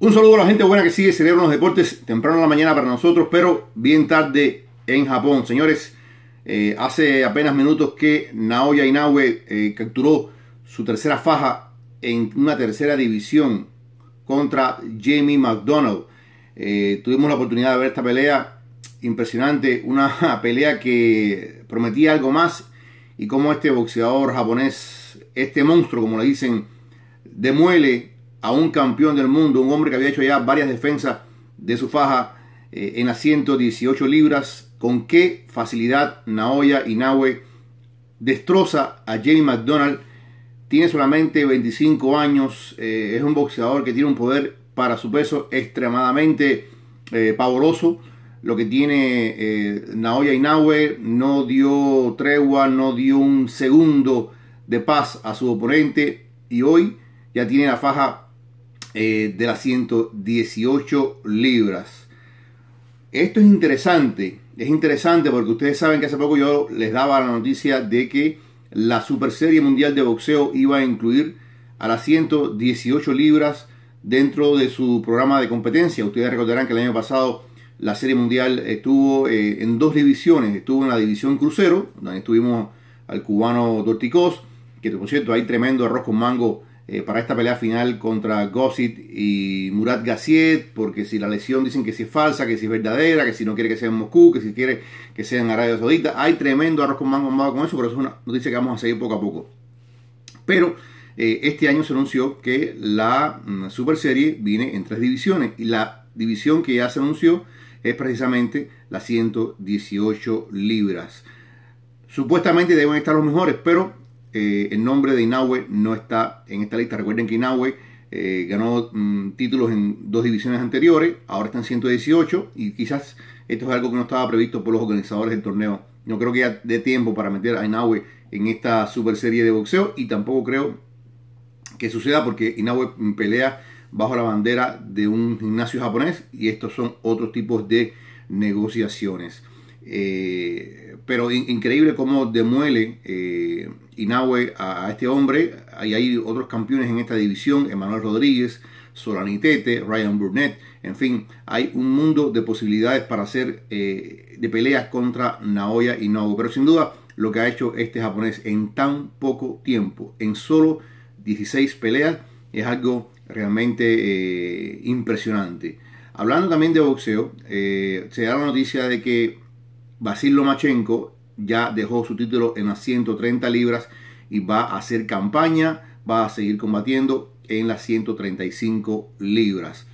Un saludo a la gente buena que sigue Cerebro los Deportes temprano en la mañana para nosotros, pero bien tarde en Japón. Señores, eh, hace apenas minutos que Naoya Inoue eh, capturó su tercera faja en una tercera división contra Jamie McDonald. Eh, tuvimos la oportunidad de ver esta pelea impresionante, una pelea que prometía algo más y como este boxeador japonés, este monstruo como le dicen, demuele a un campeón del mundo, un hombre que había hecho ya varias defensas de su faja eh, en las 118 libras, con qué facilidad Naoya Inoue destroza a Jamie McDonald. Tiene solamente 25 años, eh, es un boxeador que tiene un poder para su peso extremadamente eh, pavoroso. Lo que tiene Naoya Inoue no dio tregua, no dio un segundo de paz a su oponente y hoy ya tiene la faja eh, de las 118 libras. Esto es interesante, es interesante porque ustedes saben que hace poco yo les daba la noticia de que la Super Serie Mundial de Boxeo iba a incluir a las 118 libras dentro de su programa de competencia. Ustedes recordarán que el año pasado la Serie Mundial estuvo eh, en dos divisiones. Estuvo en la división crucero, donde estuvimos al cubano Dorticos, que por cierto hay tremendo arroz con mango eh, para esta pelea final contra Gossit y Murat Gassiet, porque si la lesión dicen que si es falsa, que si es verdadera, que si no quiere que sea en Moscú, que si quiere que sea en Arabia Saudita, hay tremendo arroz con mango con eso, pero eso es una noticia que vamos a seguir poco a poco. Pero eh, este año se anunció que la mm, Super Serie viene en tres divisiones y la división que ya se anunció es precisamente las 118 libras. Supuestamente deben estar los mejores, pero eh, el nombre de Inoue no está en esta lista. Recuerden que Inoue eh, ganó mm, títulos en dos divisiones anteriores, ahora está en 118 y quizás esto es algo que no estaba previsto por los organizadores del torneo. No creo que haya de tiempo para meter a Inoue en esta super serie de boxeo y tampoco creo que suceda porque Inoue pelea bajo la bandera de un gimnasio japonés y estos son otros tipos de negociaciones. Eh, pero increíble cómo demuele eh, a, este hombre. Hay, otros campeones en esta división, Emanuel Rodríguez, Solanitete, Ryan Burnett, en fin, hay un mundo de posibilidades para hacer eh, de peleas contra Naoya Inoue. Pero sin duda, lo que ha hecho este japonés en tan poco tiempo, en solo 16 peleas, es algo realmente eh, impresionante. Hablando también de boxeo, se da la noticia de que Basil Lomachenko ya dejó su título en las 130 libras y va a hacer campaña, va a seguir combatiendo en las 135 libras.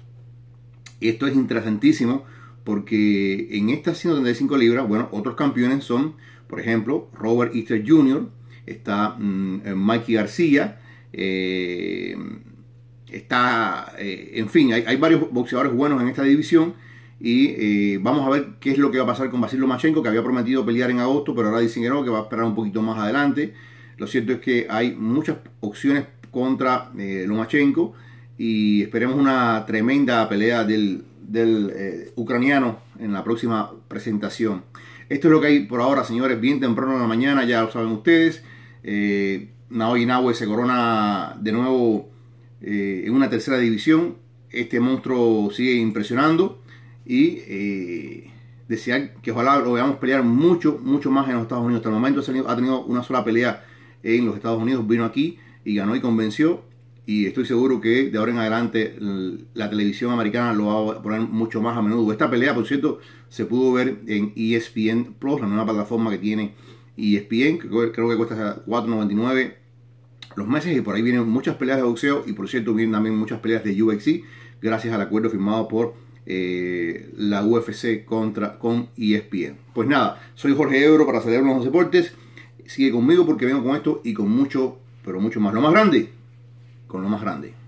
Esto es interesantísimo porque en estas 135 libras, bueno, otros campeones son, por ejemplo, Robert Easter Jr., está mm, Mikey García, eh, está, eh, en fin, hay, varios boxeadores buenos en esta división y eh, vamos a ver qué es lo que va a pasar con Basil Lomachenko, que había prometido pelear en agosto, pero ahora dicen que no, que va a esperar un poquito más adelante. Lo cierto es que hay muchas opciones contra eh, Lomachenko y esperemos una tremenda pelea del, eh, ucraniano en la próxima presentación. Esto es lo que hay por ahora, señores, bien temprano en la mañana, ya lo saben ustedes. Eh, se corona de nuevo en una tercera división. Este monstruo sigue impresionando y eh, desear que ojalá lo veamos pelear mucho, mucho más en los Estados Unidos. Hasta el momento ha tenido una sola pelea en los Estados Unidos, vino aquí y ganó y convenció. Y estoy seguro que de ahora en adelante la televisión americana lo va a poner mucho más a menudo. Esta pelea, por cierto, se pudo ver en ESPN Plus, la nueva plataforma que tiene ESPN, que creo que cuesta 4.99 los meses y por ahí vienen muchas peleas de boxeo y por cierto vienen también muchas peleas de UFC gracias al acuerdo firmado por eh, la UFC contra, con ESPN. Pues nada, soy Jorge Ebro para celebrar los deportes. Sigue conmigo porque vengo con esto y con mucho, pero mucho más. Lo más grande, con lo más grande.